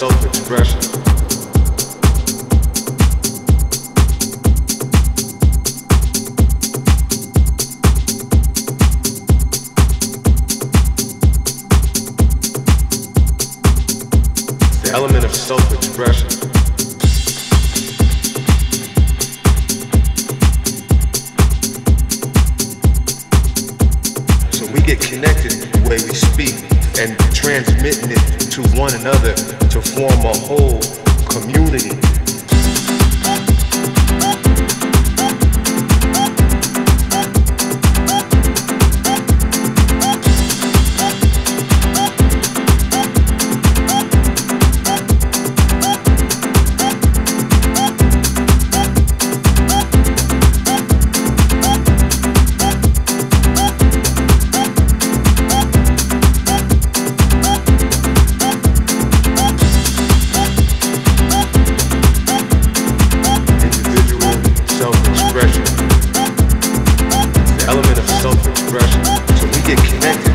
self-expression. The element of self-expression. So we get connected the way we speak and transmitting it to one another to form a whole community. Self-expression. So we get connected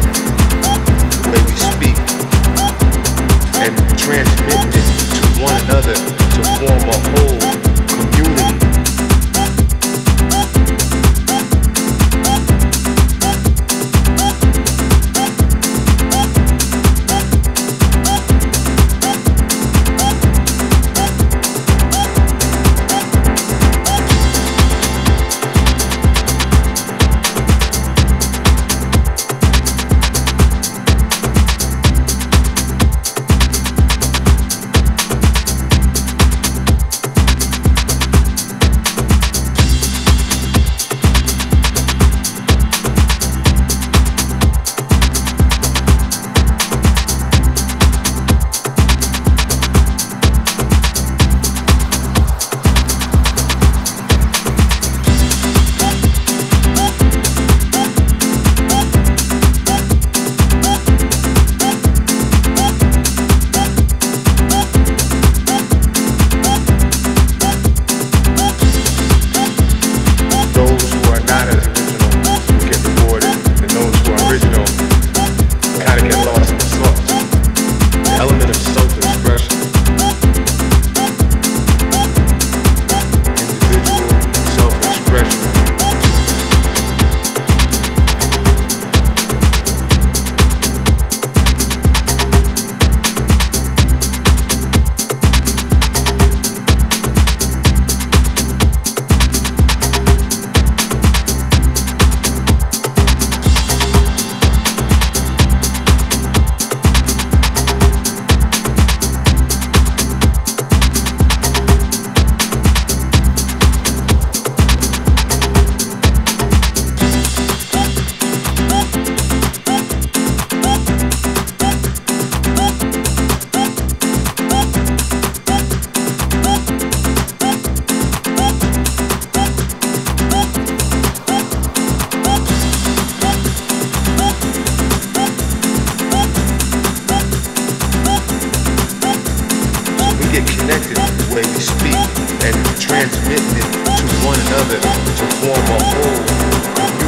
transmitting it to one another to form a whole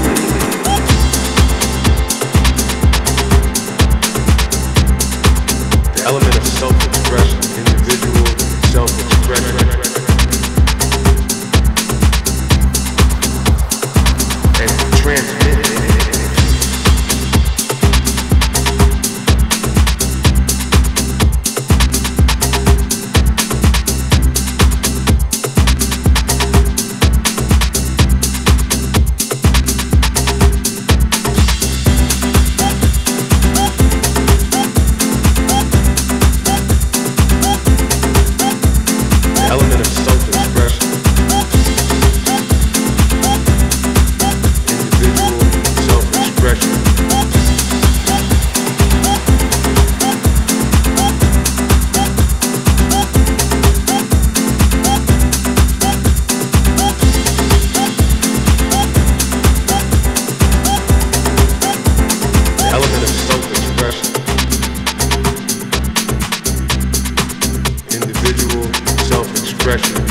Self-expression.